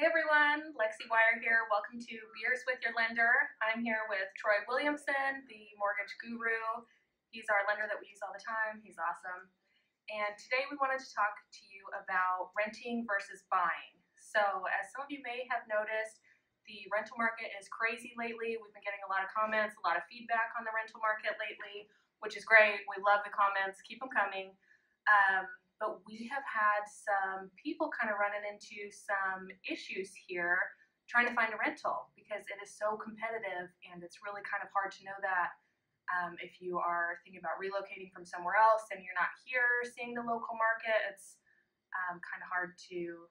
Hey everyone, Lexi Wyer here. Welcome to Beers with Your Lender. I'm here with Troy Williamson, the mortgage guru. He's our lender that we use all the time. He's awesome. And today we wanted to talk to you about renting versus buying. So, as some of you may have noticed, the rental market is crazy lately. We've been getting a lot of comments, a lot of feedback on the rental market lately, which is great. We love the comments, keep them coming. Um, but we have had some people kind of running into some issues here trying to find a rental because it is so competitive and it's really kind of hard to know that um, if you are thinking about relocating from somewhere else and you're not here seeing the local market, it's um, kind of hard to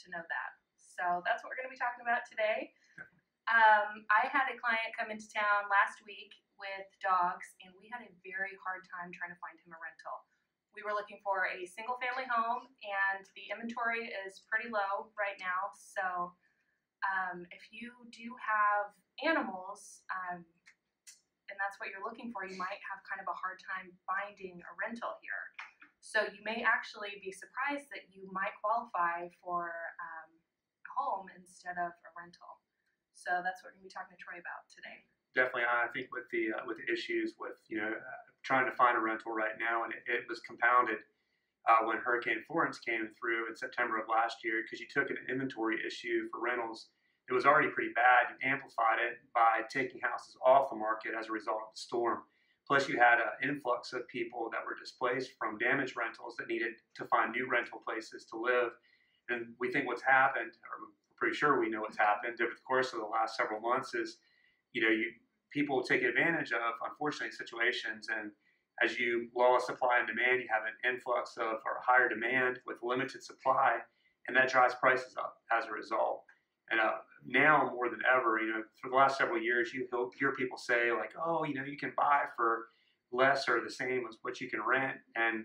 to know that. So that's what we're going to be talking about today. Um, I had a client come into town last week with dogs, and we had a very hard time trying to find him a rental. We were looking for a single family home, and the inventory is pretty low right now. So, um, if you do have animals, um, and that's what you're looking for, you might have kind of a hard time finding a rental here. So, you may actually be surprised that you might qualify for um, a home instead of a rental. So, that's what we're going to be talking to Troy about today definitely I think with the uh, with the issues with you know trying to find a rental right now, and it, it was compounded uh, when Hurricane Florence came through in September of last year because you took an inventory issue for rentals. It was already pretty bad. You amplified it by taking houses off the market as a result of the storm. Plus, you had an influx of people that were displaced from damaged rentals that needed to find new rental places to live. And we think what's happened, or we're pretty sure we know what's happened over the course of the last several months, is you know, you people take advantage of unfortunately situations and as you lower supply and demand, you have an influx of or higher demand with limited supply, and that drives prices up as a result. And uh, now more than ever, you know, for the last several years, you hear people say like, "Oh, you know, you can buy for less or the same as what you can rent," and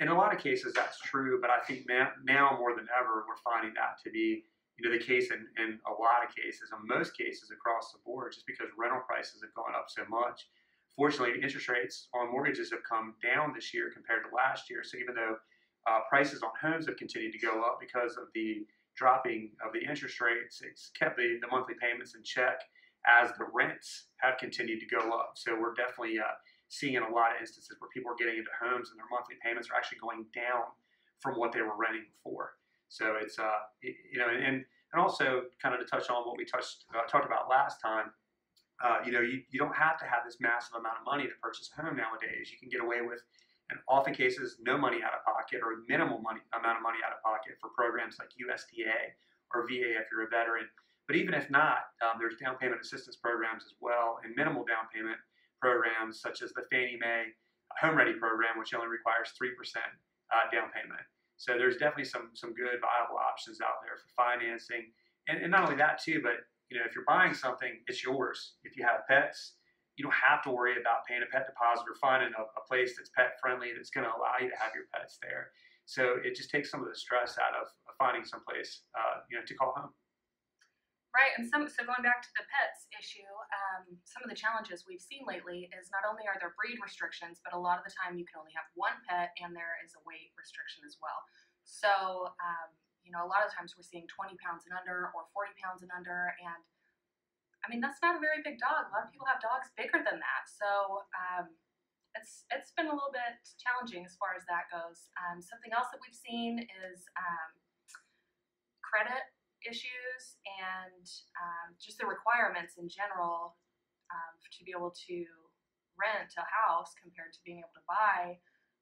in a lot of cases that's true. But I think now, now more than ever, we're finding that to be you know, the case in, in a lot of cases, in most cases across the board, just because rental prices have gone up so much. Fortunately, interest rates on mortgages have come down this year compared to last year. So even though uh, prices on homes have continued to go up because of the dropping of the interest rates, it's kept the, the monthly payments in check as the rents have continued to go up. So we're definitely uh, seeing in a lot of instances where people are getting into homes and their monthly payments are actually going down from what they were renting before. So it's uh, you know, and and also kind of to touch on what we touched uh, talked about last time. Uh, you know, you, you don't have to have this massive amount of money to purchase a home nowadays. You can get away with, in often cases, no money out of pocket or minimal money amount of money out of pocket for programs like USDA or VA if you're a veteran. But even if not, um, there's down payment assistance programs as well, and minimal down payment programs such as the Fannie Mae Home Ready program, which only requires three percent uh, down payment. So there's definitely some some good viable options out there for financing, and, and not only that too, but you know if you're buying something, it's yours. If you have pets, you don't have to worry about paying a pet deposit or finding a, a place that's pet friendly that's going to allow you to have your pets there. So it just takes some of the stress out of finding someplace uh, you know to call home. Right, and some so going back to the pets issue, um, some of the challenges we've seen lately is not only are there breed restrictions, but a lot of the time you can only have one pet, and there is a weight restriction as well. So, um, you know, a lot of times we're seeing 20 pounds and under, or 40 pounds and under, and I mean that's not a very big dog. A lot of people have dogs bigger than that, so um, it's it's been a little bit challenging as far as that goes. Um, something else that we've seen is um, credit issues and um, just the requirements in general um, to be able to rent a house compared to being able to buy.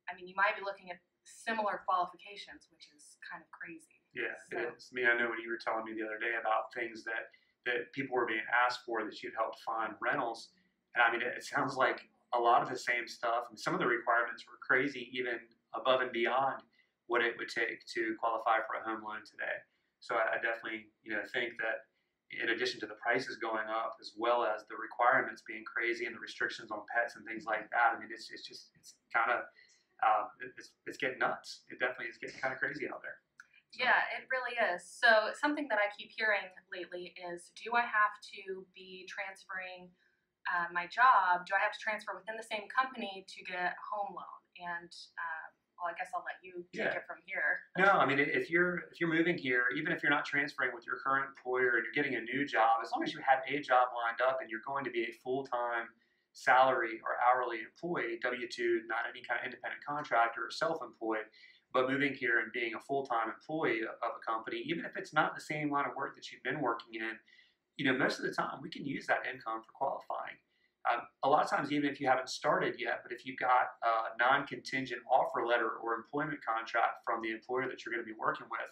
I mean, you might be looking at similar qualifications, which is kind of crazy. Yeah, so. it is. I mean, I know when you were telling me the other day about things that that people were being asked for that you'd helped find rentals, and I mean, it, it sounds like a lot of the same stuff. And some of the requirements were crazy, even above and beyond what it would take to qualify for a home loan today. So I, I definitely, you know, think that in addition to the prices going up, as well as the requirements being crazy and the restrictions on pets and things like that, I mean, it's, it's just it's kind of uh, it's, it's getting nuts. It definitely is getting kind of crazy out there. Yeah, it really is. So something that I keep hearing lately is, do I have to be transferring uh, my job? Do I have to transfer within the same company to get a home loan? And a well, I guess I'll let you take Yeah. it from here. No, I mean if you're if you're moving here, even if you're not transferring with your current employer and you're getting a new job, as long as you have a job lined up and you're going to be a full time salary or hourly employee, W two, not any kind of independent contractor or self employed, but moving here and being a full time employee of of a company, even if it's not the same line of work that you've been working in, you know most of the time we can use that income for qualifying. Um, a lot of times, even if you haven't started yet, but if you've got a non-contingent offer letter or employment contract from the employer that you're going to be working with,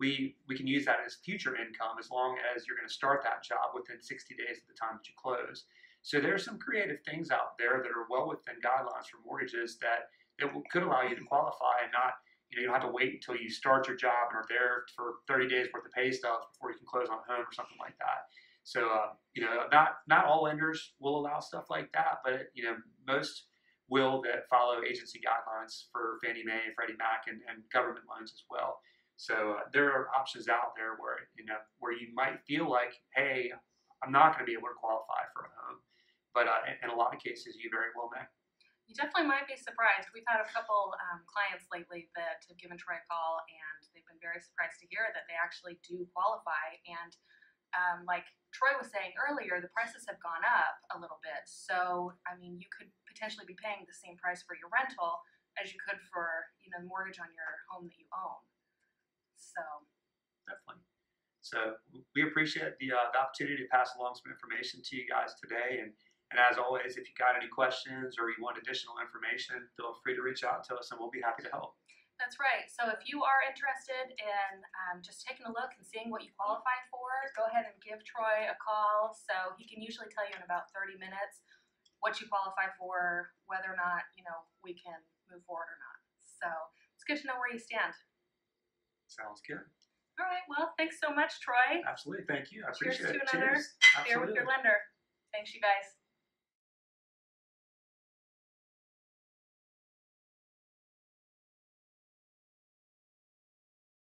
we we can use that as future income as long as you're going to start that job within 60 days of the time that you close. So there are some creative things out there that are well within guidelines for mortgages that that could allow you to qualify and not you know you don't have to wait until you start your job and are there for 30 days worth of pay stuff before you can close on a home or something like that. So uh, you know, not not all lenders will allow stuff like that, but you know, most will that follow agency guidelines for Fannie Mae, and Freddie Mac, and, and government loans as well. So uh, there are options out there where you know where you might feel like, hey, I'm not going to be able to qualify for a home, but uh, in, in a lot of cases, you very well may. You definitely might be surprised. We've had a couple um, clients lately that have given Troy a call, and they've been very surprised to hear that they actually do qualify. And um, like Troy was saying earlier, the prices have gone up a little bit. So, I mean, you could potentially be paying the same price for your rental as you could for, you know, the mortgage on your home that you own. So, Definitely. So we appreciate the, uh, the opportunity to pass along some information to you guys today. And, and as always, if you got any questions or you want additional information, feel free to reach out to us and we'll be happy to help. That's right. So if you are interested in um, just taking a look and seeing what you qualify for, go ahead and give Troy a call. So he can usually tell you in about 30 minutes what you qualify for, whether or not you know we can move forward or not. So it's good to know where you stand. Sounds good. All right. Well, thanks so much, Troy. Absolutely. Thank you. I Cheers appreciate to it. another Cheers. Beer with your lender. Thanks, you guys.